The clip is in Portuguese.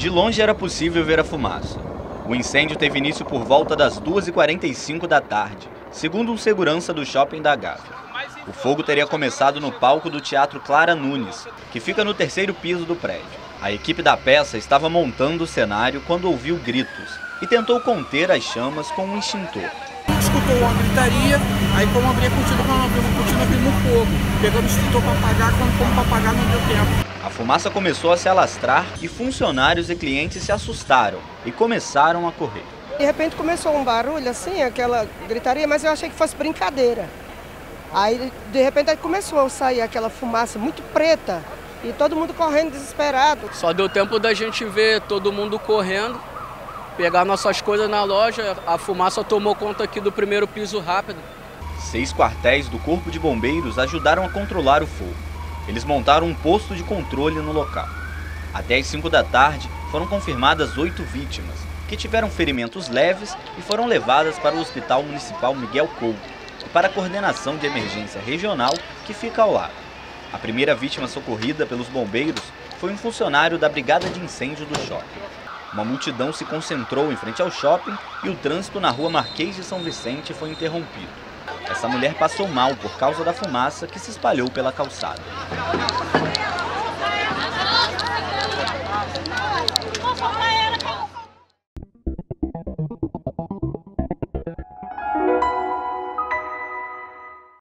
De longe era possível ver a fumaça. O incêndio teve início por volta das 2h45 da tarde, segundo um segurança do shopping da Gávea. O fogo teria começado no palco do Teatro Clara Nunes, que fica no terceiro piso do prédio. A equipe da peça estava montando o cenário quando ouviu gritos e tentou conter as chamas com um extintor. Escutou uma gritaria, aí como abri a cortina, quando abri a cortina, abrimos fogo. Pegamos o extintor para apagar, quando fomos para apagar não deu tempo. A fumaça começou a se alastrar e funcionários e clientes se assustaram e começaram a correr. De repente começou um barulho assim, aquela gritaria, mas eu achei que fosse brincadeira. Aí de repente começou a sair aquela fumaça muito preta e todo mundo correndo desesperado. Só deu tempo da gente ver todo mundo correndo, pegar nossas coisas na loja, a fumaça tomou conta aqui do primeiro piso rápido. Seis quartéis do Corpo de Bombeiros ajudaram a controlar o fogo. Eles montaram um posto de controle no local. Até as 5 da tarde, foram confirmadas oito vítimas, que tiveram ferimentos leves e foram levadas para o Hospital Municipal Miguel Couto e para a coordenação de emergência regional que fica ao lado. A primeira vítima socorrida pelos bombeiros foi um funcionário da Brigada de Incêndio do shopping. Uma multidão se concentrou em frente ao shopping e o trânsito na rua Marquês de São Vicente foi interrompido. Essa mulher passou mal por causa da fumaça que se espalhou pela calçada.